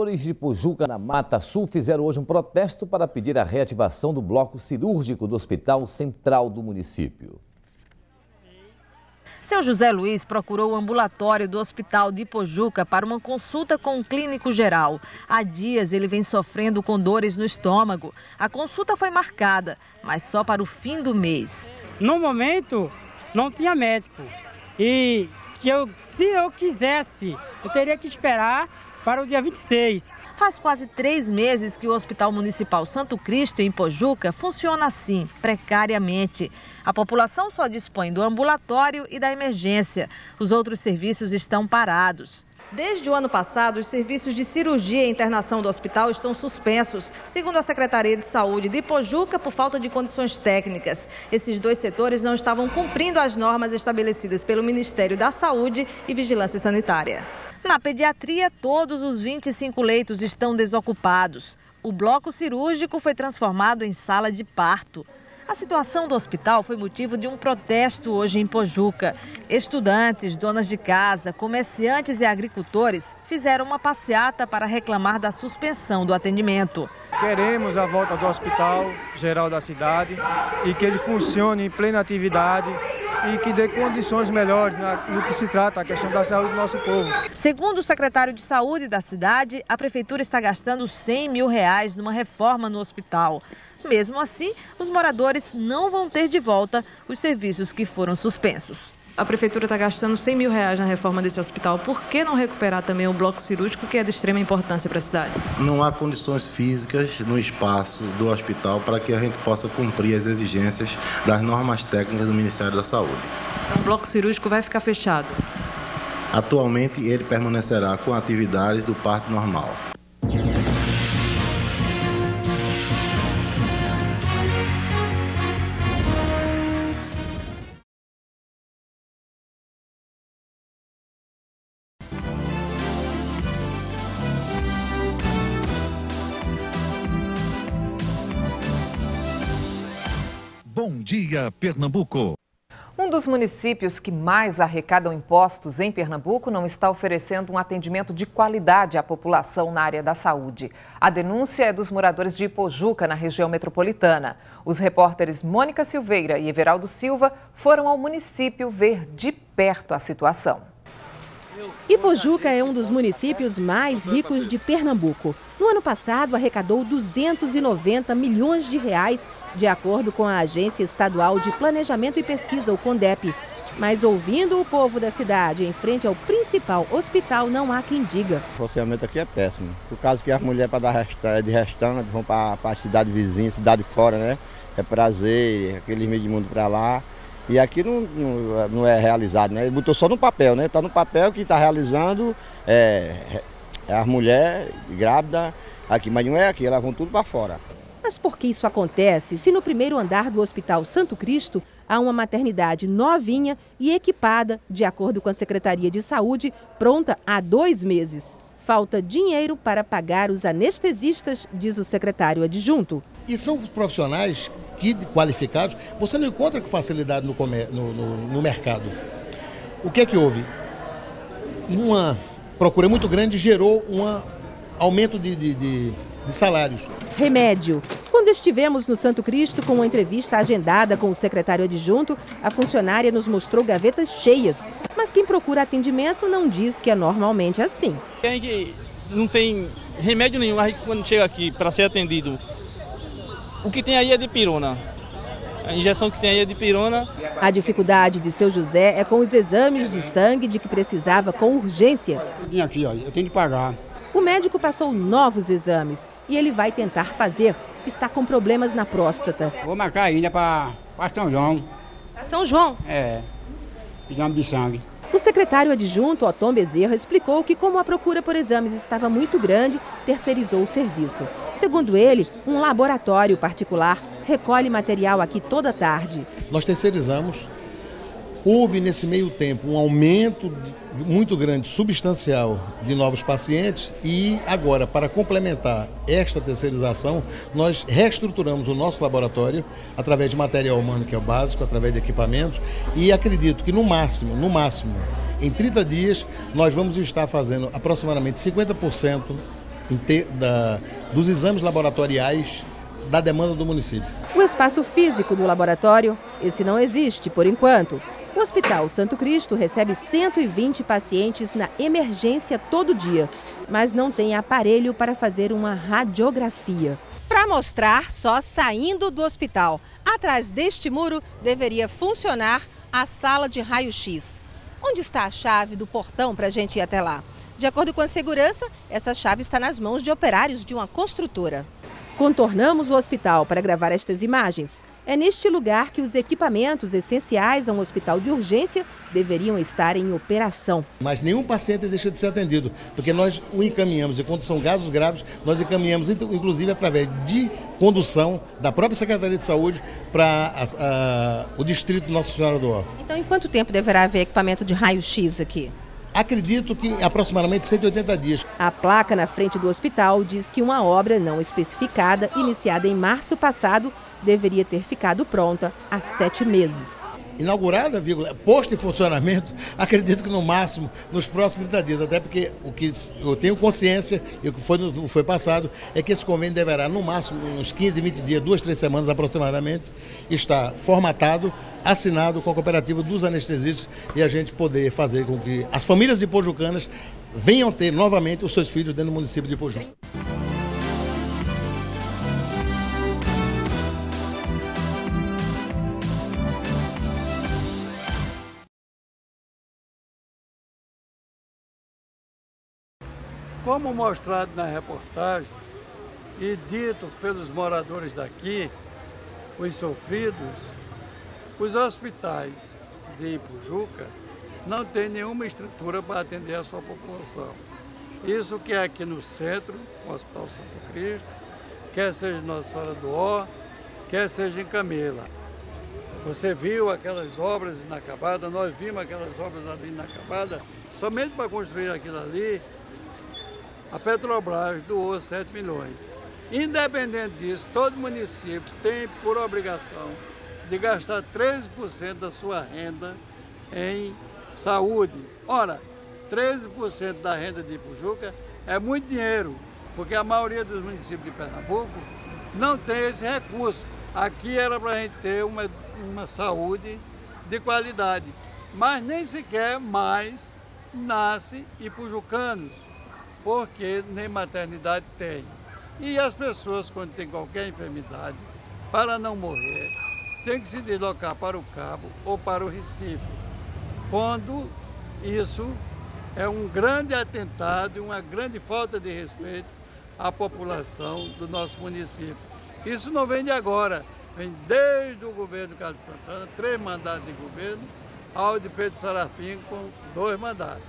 Servidores de Pojuca, na Mata Sul, fizeram hoje um protesto para pedir a reativação do bloco cirúrgico do Hospital Central do município. Seu José Luiz procurou o ambulatório do Hospital de Pojuca para uma consulta com um clínico geral. Há dias ele vem sofrendo com dores no estômago. A consulta foi marcada, mas só para o fim do mês. No momento, não tinha médico. E que eu, se eu quisesse, eu teria que esperar para o dia 26. Faz quase três meses que o Hospital Municipal Santo Cristo, em Pojuca, funciona assim, precariamente. A população só dispõe do ambulatório e da emergência. Os outros serviços estão parados. Desde o ano passado, os serviços de cirurgia e internação do hospital estão suspensos, segundo a Secretaria de Saúde de Pojuca, por falta de condições técnicas. Esses dois setores não estavam cumprindo as normas estabelecidas pelo Ministério da Saúde e Vigilância Sanitária. Na pediatria, todos os 25 leitos estão desocupados. O bloco cirúrgico foi transformado em sala de parto. A situação do hospital foi motivo de um protesto hoje em Pojuca. Estudantes, donas de casa, comerciantes e agricultores fizeram uma passeata para reclamar da suspensão do atendimento. Queremos a volta do Hospital Geral da cidade e que ele funcione em plena atividade e que dê condições melhores no que se trata a questão da saúde do nosso povo. Segundo o secretário de Saúde da cidade, a prefeitura está gastando 100 mil reais numa reforma no hospital. Mesmo assim, os moradores não vão ter de volta os serviços que foram suspensos. A prefeitura está gastando 100 mil reais na reforma desse hospital. Por que não recuperar também o bloco cirúrgico, que é de extrema importância para a cidade? Não há condições físicas no espaço do hospital para que a gente possa cumprir as exigências das normas técnicas do Ministério da Saúde. O bloco cirúrgico vai ficar fechado? Atualmente, ele permanecerá com atividades do parto normal. Bom Dia Pernambuco. Um dos municípios que mais arrecadam impostos em Pernambuco não está oferecendo um atendimento de qualidade à população na área da saúde. A denúncia é dos moradores de Ipojuca, na região metropolitana. Os repórteres Mônica Silveira e Everaldo Silva foram ao município ver de perto a situação. Ipojuca é um dos municípios mais ricos de Pernambuco. No ano passado, arrecadou 290 milhões de reais, de acordo com a Agência Estadual de Planejamento e Pesquisa, o CONDEP. Mas ouvindo o povo da cidade em frente ao principal hospital, não há quem diga. O funcionamento aqui é péssimo. Por causa que as mulheres para dar de restante vão para a cidade vizinha, cidade fora, né? É prazer, aquele meio de mundo para lá. E aqui não, não, não, é realizado, né? Botou só no papel, né? Está no papel que está realizando é, é as mulheres grávidas aqui, mas não é aqui, elas vão tudo para fora. Mas por que isso acontece se no primeiro andar do Hospital Santo Cristo há uma maternidade novinha e equipada, de acordo com a Secretaria de Saúde, pronta há dois meses? Falta dinheiro para pagar os anestesistas, diz o secretário adjunto. E são profissionais que, qualificados, você não encontra com facilidade no, no, no, no mercado. O que é que houve? Uma procura muito grande gerou um aumento de, de, de, de salários. Remédio. Quando estivemos no Santo Cristo com uma entrevista agendada com o secretário adjunto, a funcionária nos mostrou gavetas cheias. Mas quem procura atendimento não diz que é normalmente assim. Não tem remédio nenhum, mas quando chega aqui para ser atendido o que tem aí é de pirona. A injeção que tem aí é de pirona. A dificuldade de seu José é com os exames de sangue de que precisava com urgência. Aqui, ó, eu tenho que pagar. O médico passou novos exames e ele vai tentar fazer. Está com problemas na próstata. Vou marcar ainda para São João. São João? É, exame de sangue. O secretário adjunto, Otom Bezerra, explicou que, como a procura por exames estava muito grande, terceirizou o serviço. Segundo ele, um laboratório particular recolhe material aqui toda tarde. Nós terceirizamos. Houve nesse meio tempo um aumento muito grande, substancial, de novos pacientes e agora, para complementar esta terceirização, nós reestruturamos o nosso laboratório através de material humano, que é o básico, através de equipamentos e acredito que no máximo, no máximo, em 30 dias, nós vamos estar fazendo aproximadamente 50% da, dos exames laboratoriais da demanda do município. O espaço físico do laboratório, esse não existe por enquanto. O Hospital Santo Cristo recebe 120 pacientes na emergência todo dia, mas não tem aparelho para fazer uma radiografia. Para mostrar, só saindo do hospital. Atrás deste muro deveria funcionar a sala de raio-x. Onde está a chave do portão para a gente ir até lá? De acordo com a segurança, essa chave está nas mãos de operários de uma construtora. Contornamos o hospital para gravar estas imagens. É neste lugar que os equipamentos essenciais a um hospital de urgência deveriam estar em operação. Mas nenhum paciente deixa de ser atendido, porque nós o encaminhamos, e quando são casos graves, nós encaminhamos, inclusive através de condução da própria Secretaria de Saúde para o distrito Nossa Senhora do Ó. Então, em quanto tempo deverá haver equipamento de raio-x aqui? Acredito que aproximadamente 180 dias. A placa na frente do hospital diz que uma obra não especificada, iniciada em março passado, deveria ter ficado pronta há sete meses inaugurada, vírgula, posto em funcionamento, acredito que no máximo nos próximos 30 dias, até porque o que eu tenho consciência e o que foi, foi passado é que esse convênio deverá, no máximo, uns 15, 20 dias, duas, três semanas aproximadamente, estar formatado, assinado com a cooperativa dos anestesistas e a gente poder fazer com que as famílias de Pojucanas venham ter novamente os seus filhos dentro do município de Pojuca. Como mostrado nas reportagens e dito pelos moradores daqui, os sofridos, os hospitais de Ipujuca não têm nenhuma estrutura para atender a sua população. Isso que é aqui no centro, o Hospital Santo Cristo, quer seja Nossa Senhora do Ó, quer seja em Camila. Você viu aquelas obras inacabadas, nós vimos aquelas obras ali inacabadas, somente para construir aquilo ali, a Petrobras doou 7 milhões. Independente disso, todo município tem por obrigação de gastar 13% da sua renda em saúde. Ora, 13% da renda de Ipujuca é muito dinheiro, porque a maioria dos municípios de Pernambuco não tem esse recurso. Aqui era para a gente ter uma, uma saúde de qualidade, mas nem sequer mais nasce ipujucanos porque nem maternidade tem. E as pessoas, quando têm qualquer enfermidade, para não morrer, tem que se deslocar para o Cabo ou para o Recife, quando isso é um grande atentado e uma grande falta de respeito à população do nosso município. Isso não vem de agora, vem desde o governo Carlos Santana, três mandatos de governo, ao de Pedro Sarafim com dois mandatos.